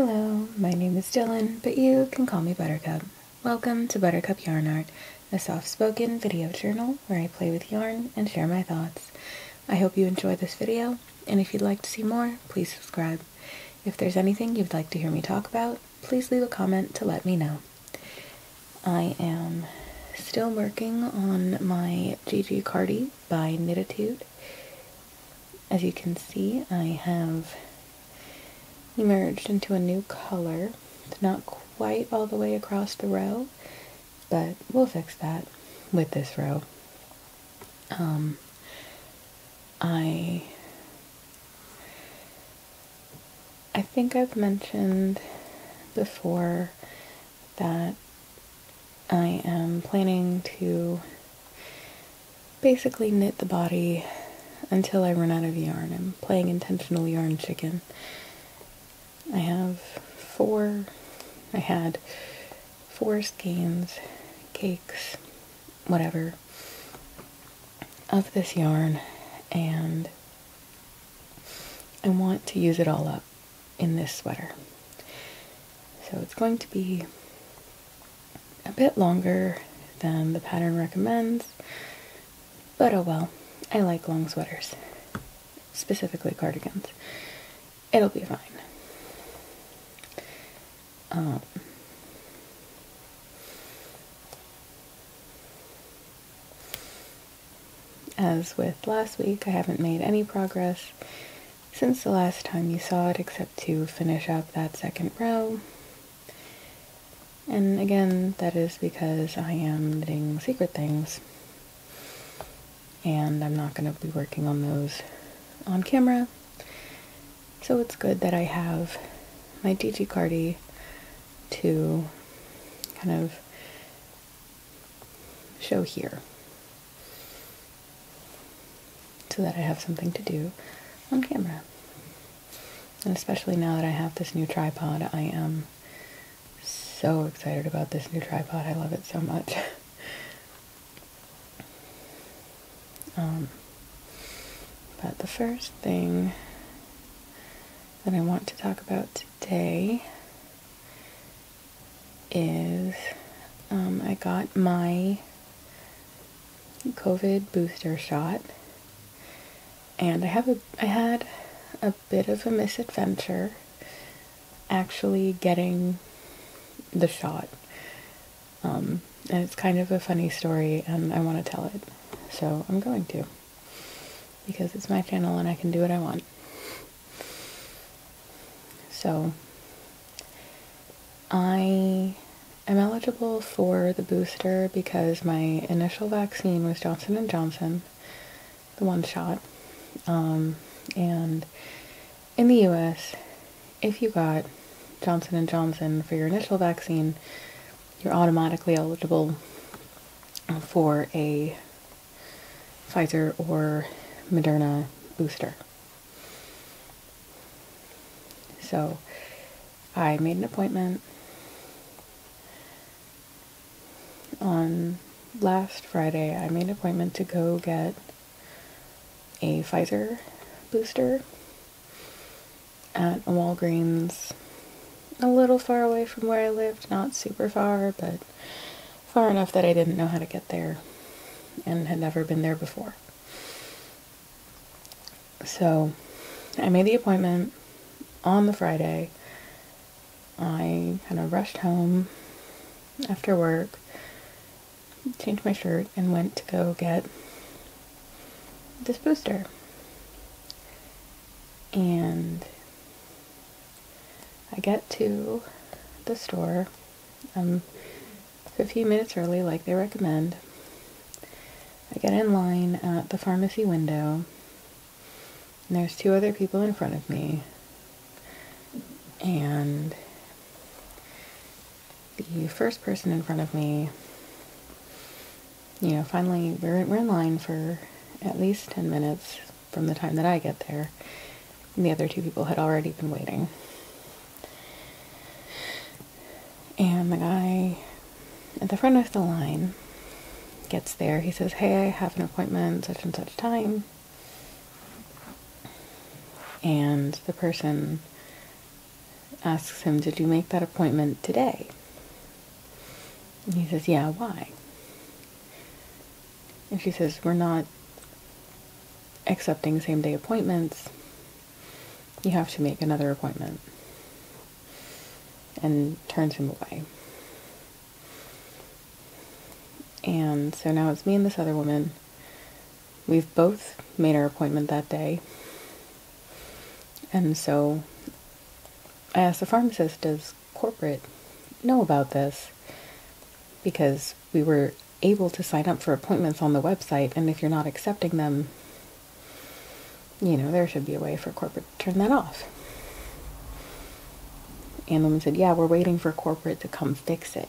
Hello, my name is Dylan, but you can call me Buttercup. Welcome to Buttercup Yarn Art, a soft-spoken video journal where I play with yarn and share my thoughts. I hope you enjoy this video, and if you'd like to see more, please subscribe. If there's anything you'd like to hear me talk about, please leave a comment to let me know. I am still working on my Jiji Cardi by Knitatude. As you can see, I have emerged into a new color. It's not quite all the way across the row, but we'll fix that with this row. Um, I I think I've mentioned before that I am planning to basically knit the body until I run out of yarn. I'm playing intentional yarn chicken. I have four, I had four skeins, cakes, whatever, of this yarn, and I want to use it all up in this sweater. So it's going to be a bit longer than the pattern recommends, but oh well, I like long sweaters, specifically cardigans. It'll be fine. As with last week, I haven't made any progress since the last time you saw it except to finish up that second row. And again, that is because I am knitting secret things. And I'm not going to be working on those on camera. So it's good that I have my Jiji Cardi to kind of show here so that I have something to do on camera. And especially now that I have this new tripod, I am so excited about this new tripod. I love it so much. um, but the first thing that I want to talk about today is um, I got my COVID booster shot, and I have a I had a bit of a misadventure actually getting the shot. Um, and it's kind of a funny story, and I want to tell it, so I'm going to because it's my channel and I can do what I want. So I am eligible for the booster because my initial vaccine was Johnson & Johnson, the one shot. Um, and in the US, if you got Johnson & Johnson for your initial vaccine, you're automatically eligible for a Pfizer or Moderna booster. So I made an appointment on last Friday, I made an appointment to go get a Pfizer booster at a Walgreens a little far away from where I lived, not super far, but far enough that I didn't know how to get there and had never been there before. So I made the appointment on the Friday. I kind of rushed home after work changed my shirt and went to go get this booster. And I get to the store um, a few minutes early, like they recommend. I get in line at the pharmacy window, and there's two other people in front of me. And the first person in front of me you know, finally we're, we're in line for at least 10 minutes from the time that I get there. And the other two people had already been waiting. And the guy at the front of the line gets there. He says, Hey, I have an appointment such and such time. And the person asks him, Did you make that appointment today? And he says, Yeah, why? And she says, We're not accepting same day appointments. You have to make another appointment. And turns him away. And so now it's me and this other woman. We've both made our appointment that day. And so I asked the pharmacist, does corporate know about this? Because we were able to sign up for appointments on the website, and if you're not accepting them, you know, there should be a way for corporate to turn that off. And the woman said, Yeah, we're waiting for corporate to come fix it.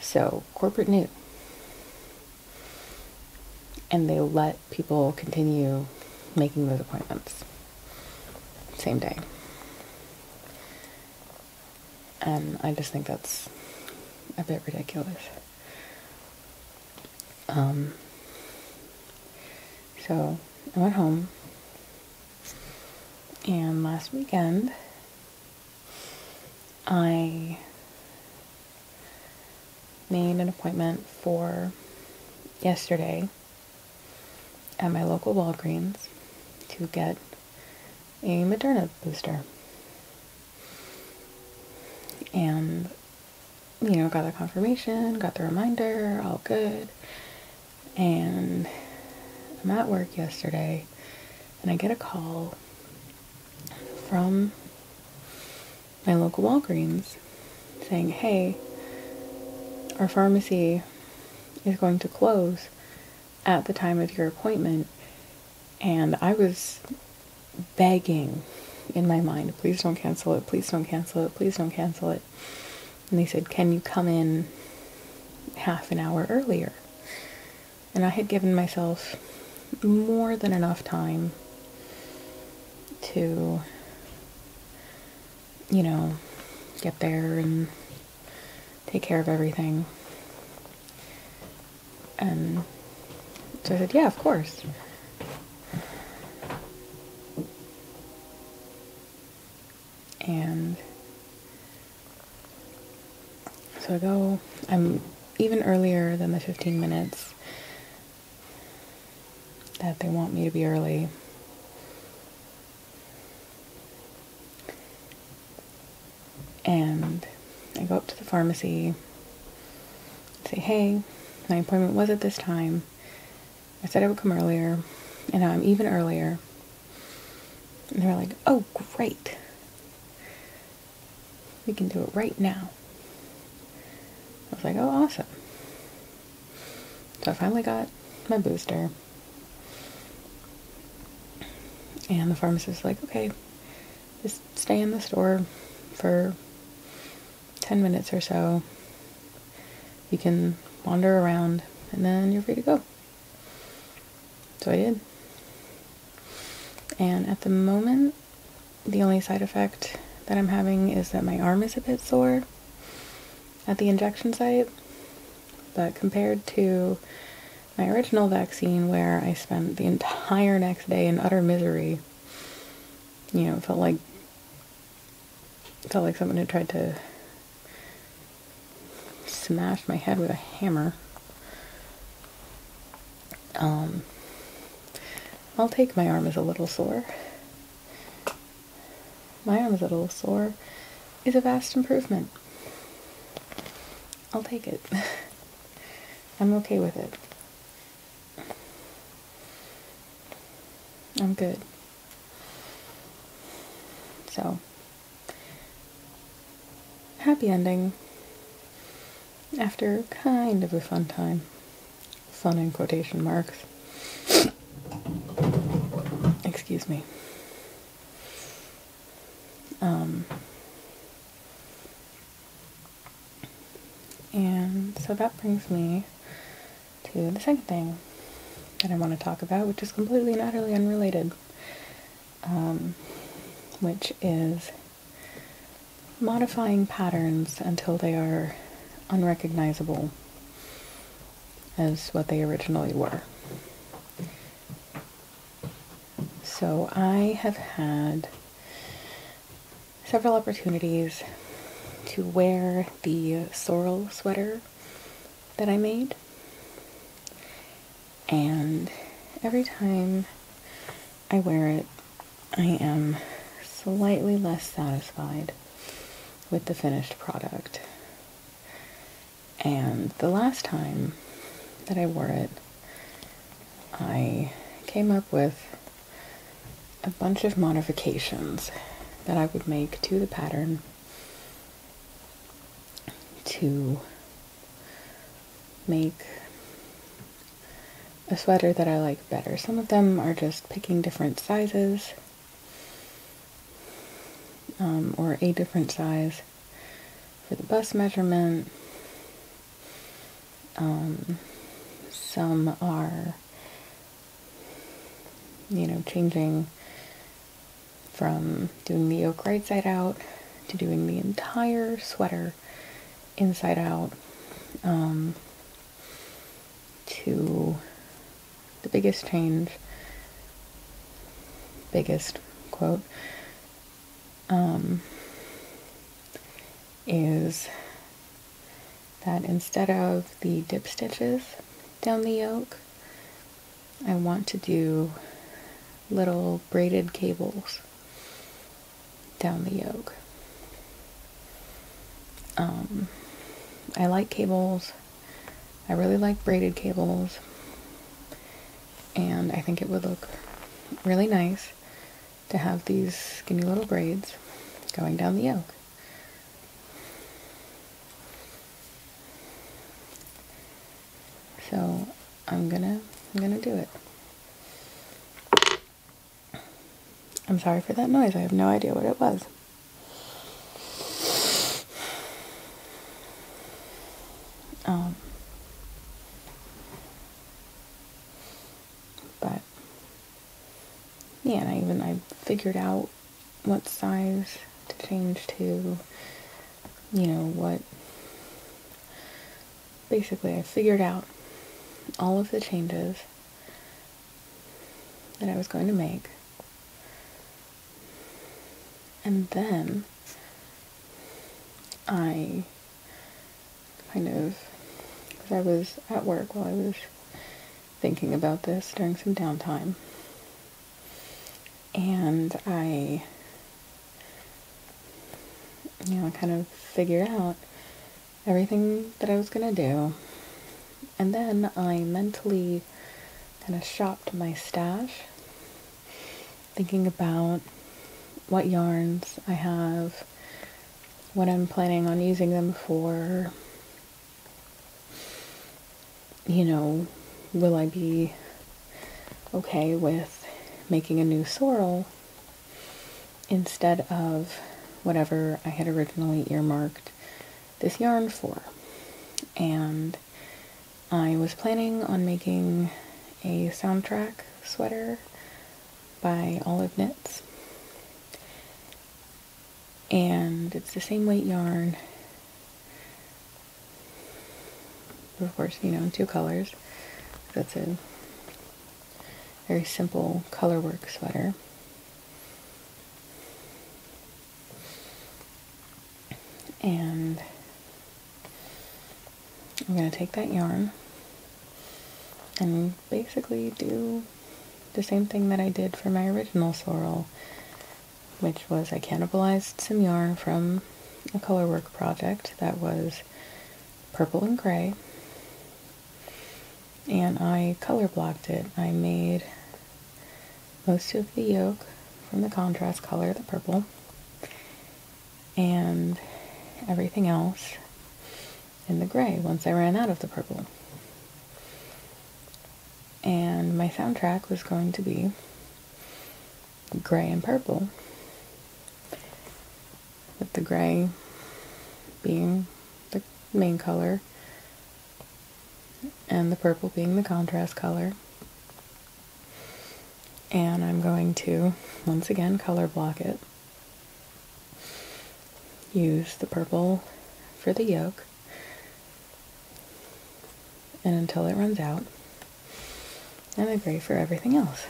So, corporate knew. And they let people continue making those appointments. Same day. And I just think that's a bit ridiculous. Um, so I went home, and last weekend I made an appointment for yesterday at my local Walgreens to get a Moderna booster. And, you know, got the confirmation, got the reminder, all good. And I'm at work yesterday and I get a call from my local Walgreens saying, hey, our pharmacy is going to close at the time of your appointment. And I was begging in my mind, please don't cancel it, please don't cancel it, please don't cancel it. And they said, can you come in half an hour earlier? And I had given myself more than enough time to, you know, get there and take care of everything. And so I said, yeah, of course. And so I go, I'm even earlier than the 15 minutes that they want me to be early. And I go up to the pharmacy, say, hey, my appointment was at this time. I said I would come earlier, and now I'm even earlier. And they're like, oh, great. We can do it right now. I was like, oh, awesome. So I finally got my booster. And the pharmacist was like, okay, just stay in the store for 10 minutes or so. You can wander around and then you're free to go. So I did. And at the moment, the only side effect that I'm having is that my arm is a bit sore at the injection site. But compared to my original vaccine, where I spent the entire next day in utter misery, you know, felt like felt like someone had tried to smash my head with a hammer. Um, I'll take my arm is a little sore. My arm is a little sore is a vast improvement. I'll take it. I'm okay with it. I'm good. So, happy ending after kind of a fun time. Fun in quotation marks. Excuse me. Um, and so that brings me to the second thing that I want to talk about, which is completely and utterly unrelated, um, which is modifying patterns until they are unrecognizable as what they originally were. So I have had several opportunities to wear the sorrel sweater that I made. And every time I wear it, I am slightly less satisfied with the finished product. And the last time that I wore it, I came up with a bunch of modifications that I would make to the pattern to make a sweater that I like better. Some of them are just picking different sizes um, or a different size for the bust measurement. Um, some are, you know, changing from doing the yoke right side out to doing the entire sweater inside out um, to the biggest change, biggest quote, um, is that instead of the dip stitches down the yoke, I want to do little braided cables down the yoke. Um, I like cables. I really like braided cables. And I think it would look really nice to have these skinny little braids going down the yoke. So I'm gonna I'm gonna do it. I'm sorry for that noise. I have no idea what it was. Um, but yeah, and I even I figured out what size to change to. You know what? Basically, I figured out all of the changes that I was going to make. And then I kind of, I was at work while I was thinking about this during some downtime, and I, you know, kind of figured out everything that I was going to do. And then I mentally kind of shopped my stash, thinking about what yarns I have, what I'm planning on using them for. You know, will I be okay with making a new sorrel instead of whatever I had originally earmarked this yarn for? And I was planning on making a soundtrack sweater by Olive Knits. And it's the same weight yarn. Of course, you know, in two colors. That's a very simple color work sweater. And I'm going to take that yarn and basically do the same thing that I did for my original sorrel, which was I cannibalized some yarn from a colorwork project that was purple and gray, and I color blocked it. I made most of the yoke from the contrast color, the purple, and everything else in the gray once I ran out of the purple. And my soundtrack was going to be gray and purple, with the gray being the main color and the purple being the contrast color. And I'm going to, once again, color block it. Use the purple for the yoke and until it runs out, and the gray for everything else.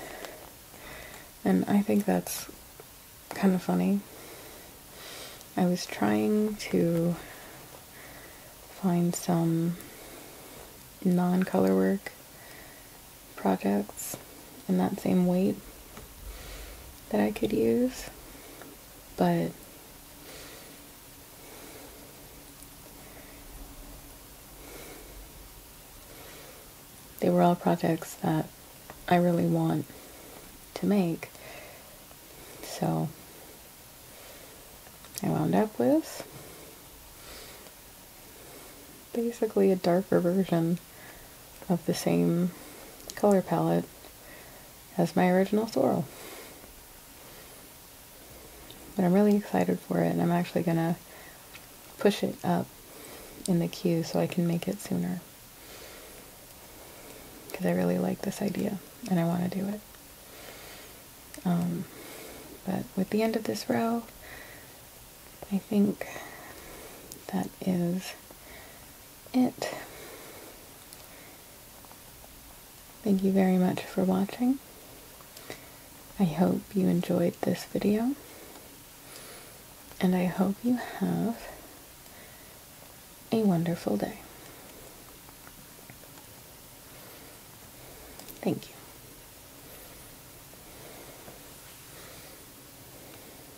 And I think that's kind of funny I was trying to find some non-color work projects in that same weight that I could use, but they were all projects that I really want to make. So I wound up with basically a darker version of the same color palette as my original Sorrel. But I'm really excited for it and I'm actually going to push it up in the queue so I can make it sooner. Because I really like this idea and I want to do it. Um, but with the end of this row, I think that is it. Thank you very much for watching. I hope you enjoyed this video. And I hope you have a wonderful day. Thank you.